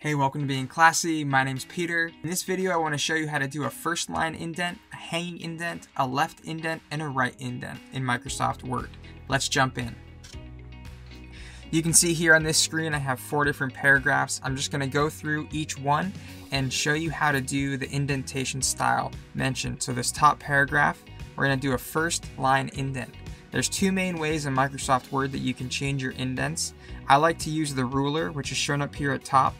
Hey, welcome to Bein' Classy. My name's Peter. In this video, I want to show you how to do a first line indent, a hanging indent, a left indent, and a right indent in Microsoft Word. Let's jump in. You can see here on this screen, I have four different paragraphs. I'm just going to go through each one and show you how to do the indentation style mentioned. So this top paragraph, we're going to do a first line indent. There's two main ways in Microsoft Word that you can change your indents. I like to use the ruler, which is shown up here at top.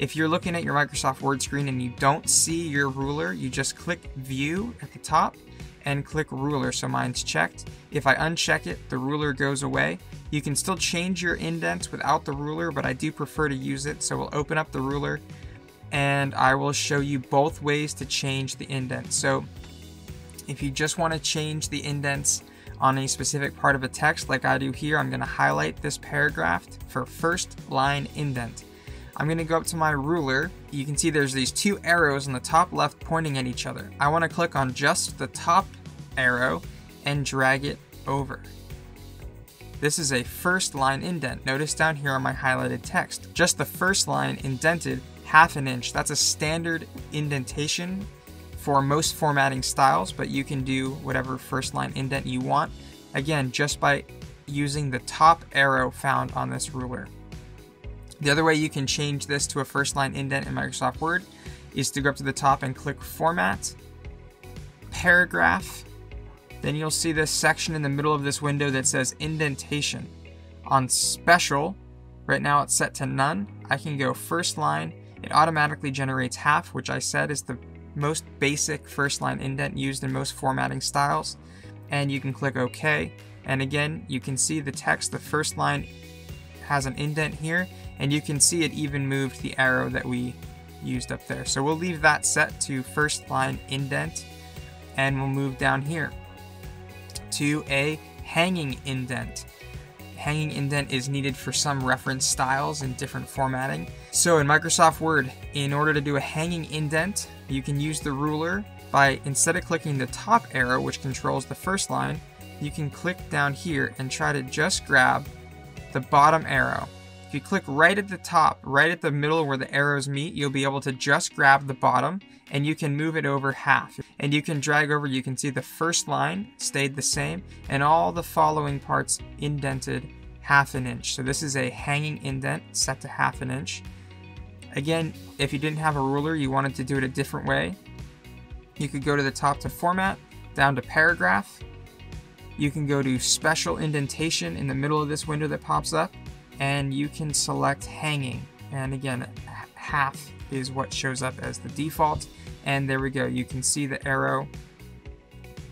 If you're looking at your Microsoft Word screen and you don't see your ruler, you just click View at the top and click Ruler, so mine's checked. If I uncheck it, the ruler goes away. You can still change your indents without the ruler, but I do prefer to use it, so we'll open up the ruler and I will show you both ways to change the indent. So if you just want to change the indents on a specific part of a text like I do here, I'm going to highlight this paragraph for first line indent. I'm going to go up to my ruler. You can see there's these two arrows on the top left pointing at each other. I want to click on just the top arrow and drag it over. This is a first line indent. Notice down here on my highlighted text, just the first line indented half an inch. That's a standard indentation for most formatting styles, but you can do whatever first line indent you want. Again, just by using the top arrow found on this ruler. The other way you can change this to a first line indent in Microsoft Word is to go up to the top and click Format, Paragraph. Then you'll see this section in the middle of this window that says Indentation. On Special, right now it's set to None. I can go First Line. It automatically generates half, which I said is the most basic first line indent used in most formatting styles. And you can click OK. And again, you can see the text, the first line has an indent here and you can see it even moved the arrow that we used up there. So we'll leave that set to first line indent and we'll move down here to a hanging indent. Hanging indent is needed for some reference styles and different formatting. So in Microsoft Word, in order to do a hanging indent, you can use the ruler by instead of clicking the top arrow, which controls the first line, you can click down here and try to just grab the bottom arrow. If you click right at the top, right at the middle where the arrows meet, you'll be able to just grab the bottom and you can move it over half. And you can drag over, you can see the first line stayed the same and all the following parts indented half an inch. So this is a hanging indent set to half an inch. Again, if you didn't have a ruler, you wanted to do it a different way, you could go to the top to format, down to paragraph. You can go to special indentation in the middle of this window that pops up and you can select hanging. And again, half is what shows up as the default. And there we go. You can see the arrow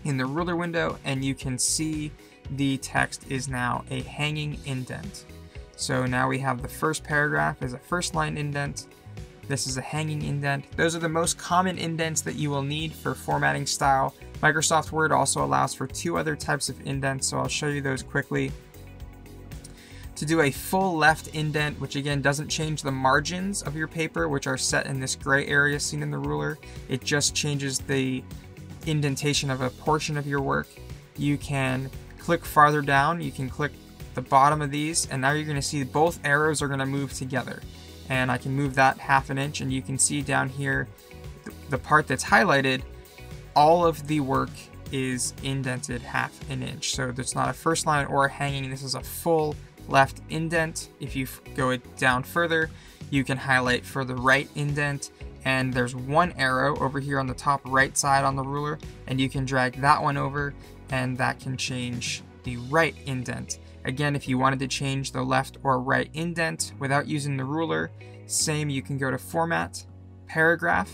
in the ruler window and you can see the text is now a hanging indent. So now we have the first paragraph as a first line indent. This is a hanging indent. Those are the most common indents that you will need for formatting style. Microsoft Word also allows for two other types of indents, so I'll show you those quickly to do a full left indent, which again doesn't change the margins of your paper, which are set in this gray area seen in the ruler. It just changes the indentation of a portion of your work. You can click farther down, you can click the bottom of these, and now you're going to see both arrows are going to move together. And I can move that half an inch, and you can see down here the part that's highlighted, all of the work is indented half an inch. So there's not a first line or a hanging, this is a full left indent. If you go it down further, you can highlight for the right indent and there's one arrow over here on the top right side on the ruler and you can drag that one over and that can change the right indent. Again, if you wanted to change the left or right indent without using the ruler, same, you can go to Format, Paragraph,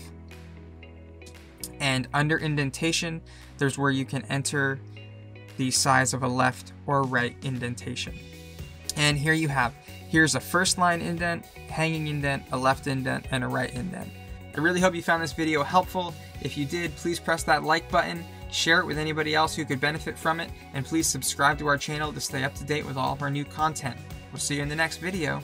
and under Indentation, there's where you can enter the size of a left or right indentation. And here you have, here's a first line indent, hanging indent, a left indent, and a right indent. I really hope you found this video helpful. If you did, please press that like button, share it with anybody else who could benefit from it, and please subscribe to our channel to stay up to date with all of our new content. We'll see you in the next video.